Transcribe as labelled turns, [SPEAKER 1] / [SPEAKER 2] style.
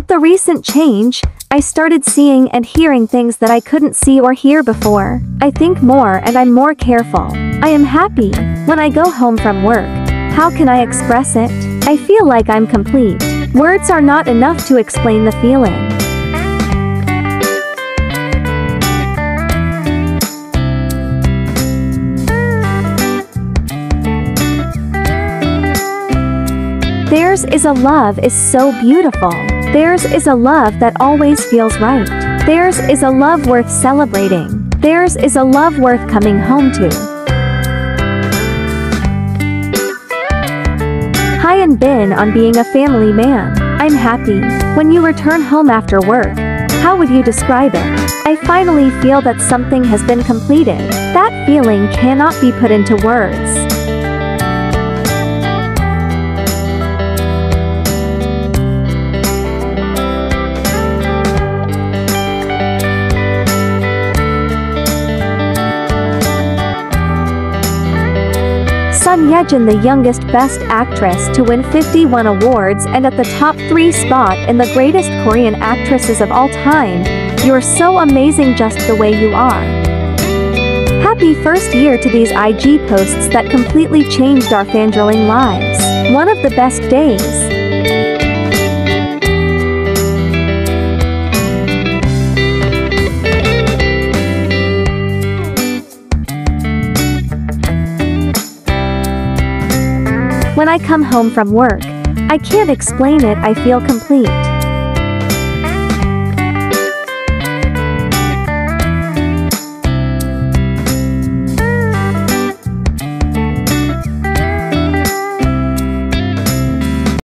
[SPEAKER 1] With the recent change, I started seeing and hearing things that I couldn't see or hear before. I think more and I'm more careful. I am happy. When I go home from work, how can I express it? I feel like I'm complete. Words are not enough to explain the feeling. Theirs is a love is so beautiful. Theirs is a love that always feels right. Theirs is a love worth celebrating. Theirs is a love worth coming home to. Hyun Bin on being a family man. I'm happy. When you return home after work, how would you describe it? I finally feel that something has been completed. That feeling cannot be put into words. Son Ye-jin the youngest best actress to win 51 awards and at the top 3 spot in the greatest Korean actresses of all time. You're so amazing just the way you are. Happy first year to these IG posts that completely changed our fangirling lives. One of the best days. When I come home from work, I can't explain it I feel complete.